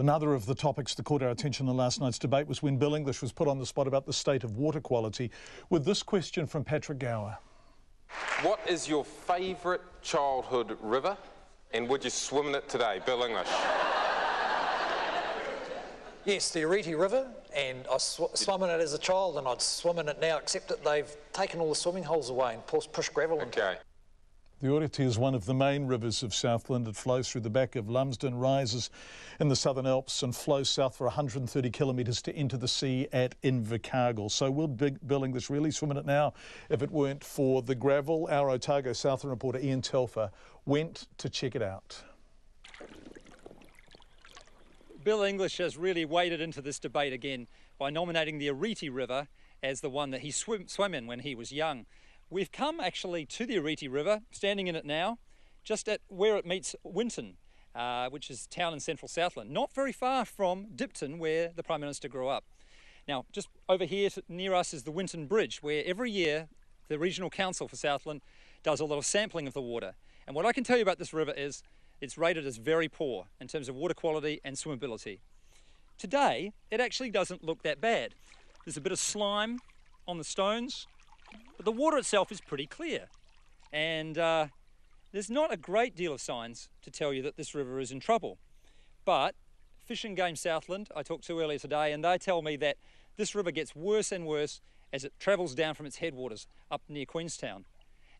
Another of the topics that caught our attention in last night's debate was when Bill English was put on the spot about the state of water quality with this question from Patrick Gower. What is your favourite childhood river and would you swim in it today, Bill English? Yes, the Oreti River, and I sw swam in it as a child and I'd swim in it now, except that they've taken all the swimming holes away and pushed push gravel into Okay. The Oreti is one of the main rivers of Southland. It flows through the back of Lumsden, rises in the Southern Alps and flows south for 130 kilometres to enter the sea at Invercargill. So will Big Bill English really swim in it now if it weren't for the gravel? Our Otago Southern reporter Ian Telfer went to check it out. Bill English has really waded into this debate again by nominating the Oreti River as the one that he swim, swam in when he was young. We've come actually to the Oreti River, standing in it now, just at where it meets Winton, uh, which is town in central Southland, not very far from Dipton, where the Prime Minister grew up. Now, just over here near us is the Winton Bridge, where every year the Regional Council for Southland does a lot of sampling of the water. And what I can tell you about this river is it's rated as very poor in terms of water quality and swimmability. Today, it actually doesn't look that bad. There's a bit of slime on the stones, but the water itself is pretty clear. And uh, there's not a great deal of signs to tell you that this river is in trouble. But Fish and Game Southland, I talked to earlier today, and they tell me that this river gets worse and worse as it travels down from its headwaters up near Queenstown.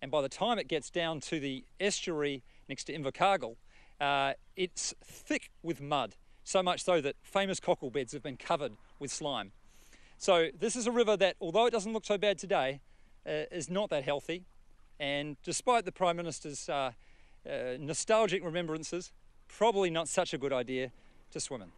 And by the time it gets down to the estuary next to Invercargill, uh, it's thick with mud, so much so that famous cockle beds have been covered with slime. So this is a river that, although it doesn't look so bad today, is not that healthy. And despite the Prime Minister's uh, uh, nostalgic remembrances, probably not such a good idea to swim in.